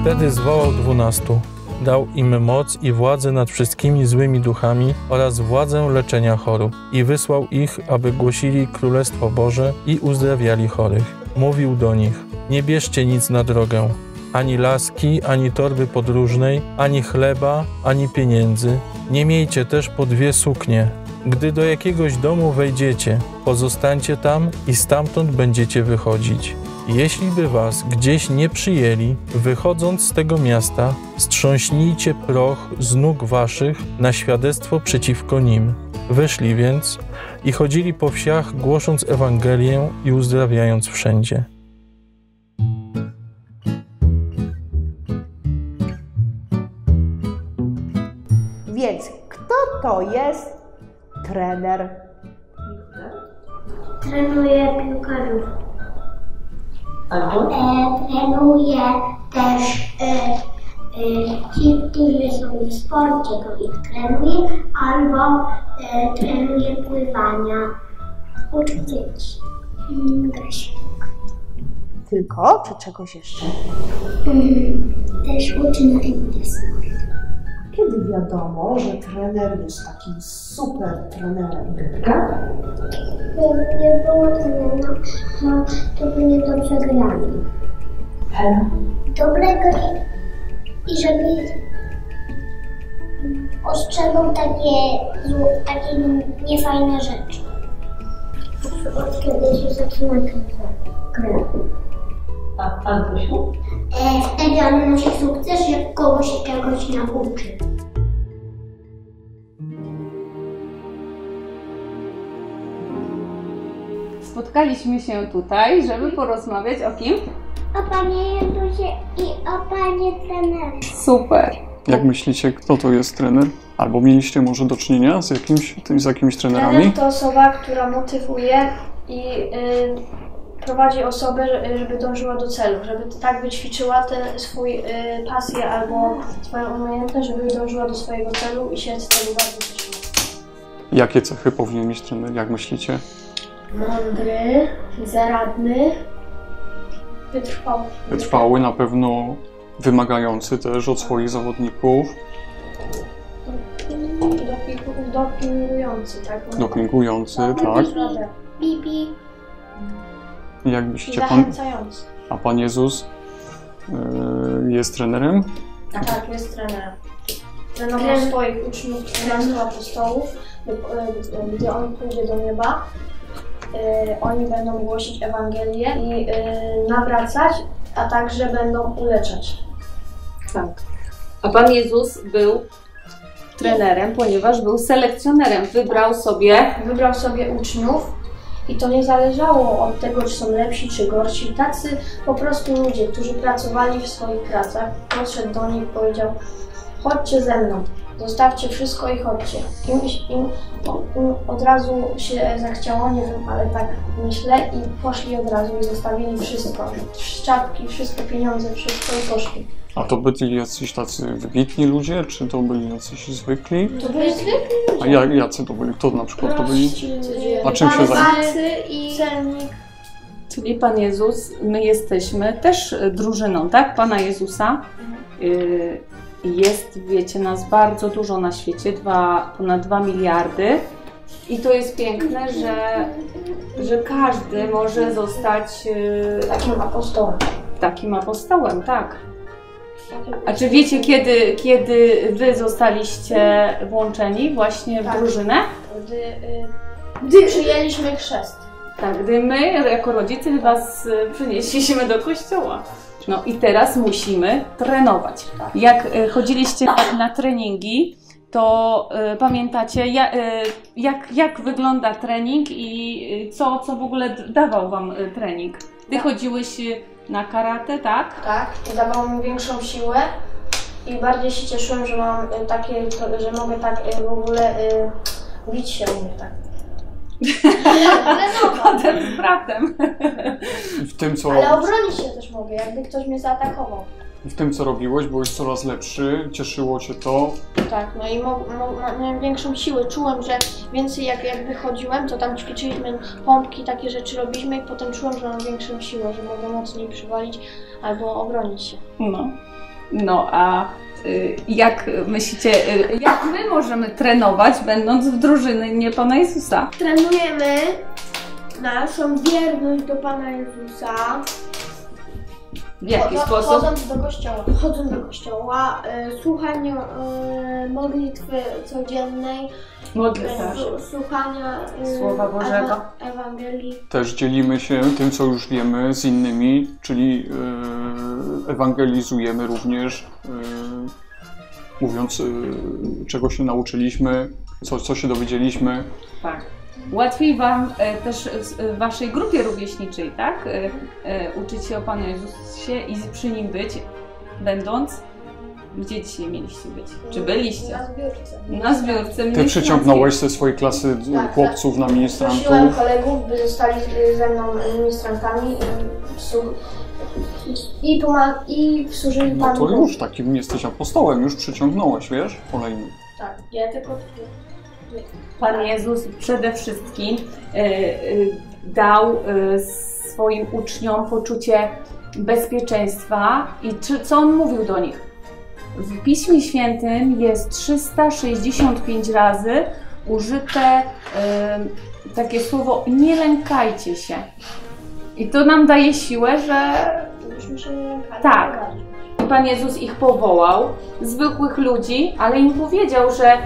Wtedy zwołał dwunastu. Dał im moc i władzę nad wszystkimi złymi duchami oraz władzę leczenia chorób i wysłał ich, aby głosili Królestwo Boże i uzdrawiali chorych. Mówił do nich, nie bierzcie nic na drogę, ani laski, ani torby podróżnej, ani chleba, ani pieniędzy. Nie miejcie też po dwie suknie. Gdy do jakiegoś domu wejdziecie, pozostańcie tam i stamtąd będziecie wychodzić. Jeśli by was gdzieś nie przyjęli, wychodząc z tego miasta, strząśnijcie proch z nóg waszych na świadectwo przeciwko nim. Wyszli więc i chodzili po wsiach, głosząc Ewangelię i uzdrawiając wszędzie. Więc kto to jest trener? Trenuję piłkarzów. Albo? E, trenuję też e, e, ci, którzy są w sporcie, to ich trenuję, albo e, trenuję pływania. Uczę dzieci. Mm. Tylko, czy czegoś jeszcze? Mm, Też uczę na sport. Kiedy wiadomo, że trener jest takim super trenerem? Jakby nie było trenera, to, to by nie dobrze grali. Dobrego i, i żeby ostrzegał takie, takie niefajne rzeczy. Na przykład kiedy się zaczyna grę. A Antusiu? E, wtedy on musi sukces, że kogoś się czegoś nauczy. Spotkaliśmy się tutaj, żeby porozmawiać o kim? O panie Jezusie i o panie trenerze. Super. Jak myślicie, kto to jest trener? Albo mieliście może do czynienia z, jakimś, z jakimiś trenerami? Trener to osoba, która motywuje i y, prowadzi osobę, że- żeby dążyła do celu, żeby tak wyćwiczyła ten swój y, pasję albo swoją umiejętność, żeby dążyła do swojego celu i się z tego bardzo cieszyła. Jakie cechy powinien mieć trener, jak myślicie? Mądry, zaradny, wytrwały. Wytrwały, na pewno wymagający też od swoich zawodników, Dopingu- Dopingujący, tak? dopingujący, tak? Bibi. I Jak myślicie, pan, Zachęcający. a Pan Jezus yy, jest trenerem? A tak, jest trenerem. Trenował swoich uczniów, 13 apostołów. Gdy, y, Gdy on pójdzie do nieba, y, oni będą głosić Ewangelię i y, nawracać, a także będą uleczać. Tak. A Pan Jezus był trenerem, ponieważ był selekcjonerem. Wybrał sobie Wybrał sobie uczniów i to nie zależało od tego, czy są lepsi, czy gorsi. Tacy po prostu ludzie, którzy pracowali w swoich pracach. Podszedł do nich i powiedział: Chodźcie ze mną, zostawcie wszystko i chodźcie. Im, im, im od razu się zachciało, nie wiem, ale tak myślę, i poszli od razu i zostawili wszystko. Szczapki, wszystko, pieniądze, wszystko i poszli. A to byli jacyś tacy wybitni ludzie, czy to byli jacyś zwykli? To byli zwykli A jak, jacy to byli? Kto na przykład to byli? A ludzie. czym się zajmowali? Tacy i celnik. Czyli Pan Jezus, my jesteśmy też e, drużyną, tak? Pana Jezusa. Y, Jest, wiecie, nas bardzo dużo na świecie, dwa, ponad 2 miliardy. I to jest piękne, że, że każdy może zostać y, Takim apostołem. takim apostołem, tak. A czy wiecie, kiedy, kiedy wy zostaliście włączeni właśnie w Tak. drużynę? Gdy, y, gdy przyjęliśmy chrzest. Tak, gdy my jako rodzice was y, przynieśliśmy do kościoła. No i teraz musimy trenować. Jak y, chodziliście na, na treningi, to y, pamiętacie, ja, y, jak, jak wygląda trening i y, co, co w ogóle d- dawał wam y, trening? Ty chodziłeś y, na karate, tak? Tak, dawało mi większą siłę i bardziej się cieszyłem, że mam y, takie, to, że mogę tak y, w ogóle y, bić się u mnie tak. Potem z bratem. W tym, co, Ale obronić się też mogę, jakby ktoś mnie zaatakował. W tym, co robiłeś, byłeś coraz lepszy, cieszyło cię to. Tak, no i mo, mo, miałem większą siłę. Czułem, że więcej jak, jak wychodziłem, to tam ćwiczyliśmy pompki, takie rzeczy robiliśmy i potem czułem, że mam większą siłę, że mogę mocniej przywalić albo obronić się. No. No a y, jak myślicie, y, jak my możemy trenować, będąc w drużynie Pana Jezusa? Trenujemy naszą wierność do Pana Jezusa. W jaki Chodzo- sposób? Chodząc do kościoła. Chodząc do kościoła, y, słuchaniu y, modlitwy codziennej, Modlitwa. y, słuchania y, Słowa Bożego. Ewa- Ewangelii. Też dzielimy się tym, co już wiemy z innymi, czyli e, ewangelizujemy również, e, mówiąc, e, czego się nauczyliśmy, co, co się dowiedzieliśmy. Tak. Łatwiej Wam e, też w Waszej grupie rówieśniczej, tak? E, e, Uczyć się o Panu Jezusie i przy Nim być, będąc. Gdzie dzisiaj mieliście być? Czy byliście? Na zbiórce. Na zbiórce. Ty przyciągnąłeś ze swojej klasy Tak, chłopców na Prosiłem ministrantów. kolegów, by zostali y, ze mną ministrantami i, słu- i, pomag- i służyli No Panu to Bogu. już takim jesteś apostołem, już przyciągnąć, wiesz, kolejny. Tak, ja tylko Pan Jezus przede wszystkim e, e, dał e, swoim uczniom poczucie bezpieczeństwa i czy, co on mówił do nich? W Piśmie Świętym jest 365 razy użyte takie słowo nie lękajcie się. I to nam daje siłę, że byśmy się lękali. Tak. Pan Jezus ich powołał, zwykłych ludzi, ale im powiedział, że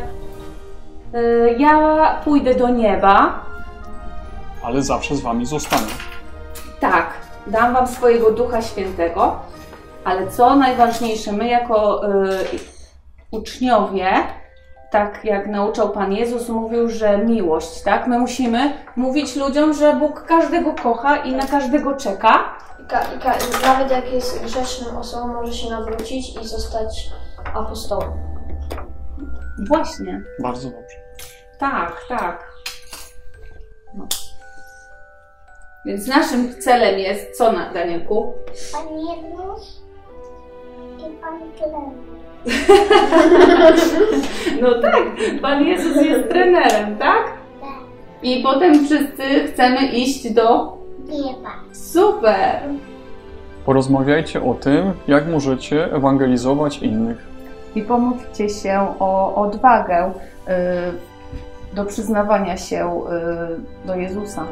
ja pójdę do nieba, Ale zawsze z wami zostanę. tak, dam wam swojego Ducha Świętego, ale co najważniejsze, my jako y, uczniowie, tak jak nauczał Pan Jezus, mówił, że miłość, tak? My musimy mówić ludziom, że Bóg każdego kocha i na każdego czeka. I ka, ka, nawet jak jest grzeczną osobą, może się nawrócić i zostać apostołem. Właśnie, Bardzo dobrze. Tak, tak. No. Więc naszym celem jest co, na- Danielku? Pan Jezus i Pan Tlen. No tak, Pan Jezus jest trenerem, tak? Tak, I potem wszyscy chcemy iść do... nieba. Super! Porozmawiajcie o tym, jak możecie ewangelizować innych. I pomódlcie się o odwagę y, do przyznawania się y, do Jezusa.